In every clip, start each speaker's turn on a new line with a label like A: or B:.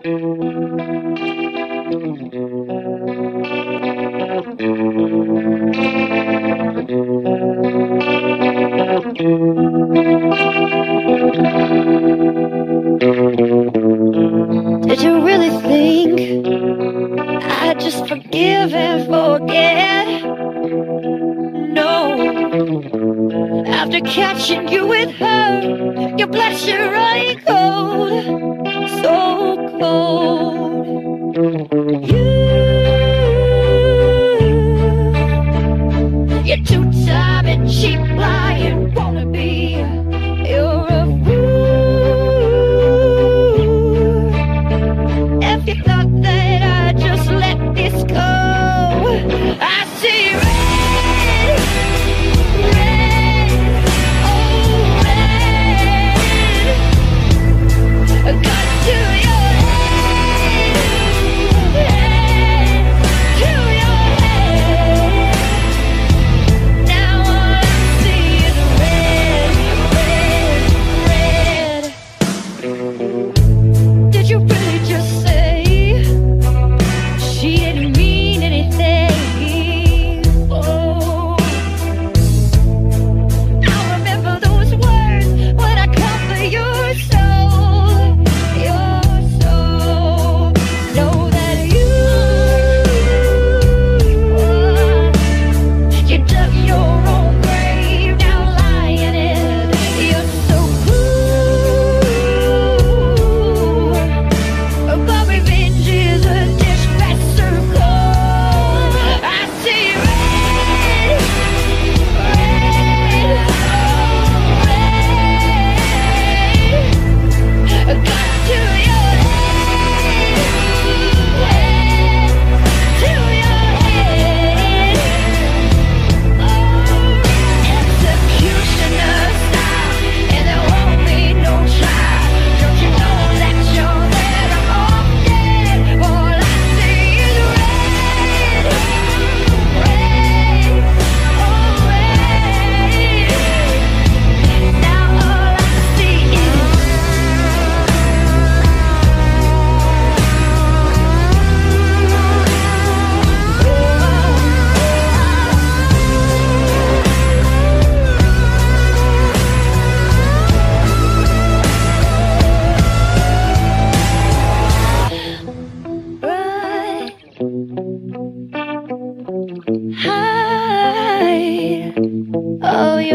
A: Did you really think I'd just forgive and forget? No. After catching you with her, you bless your eye cold.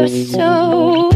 A: so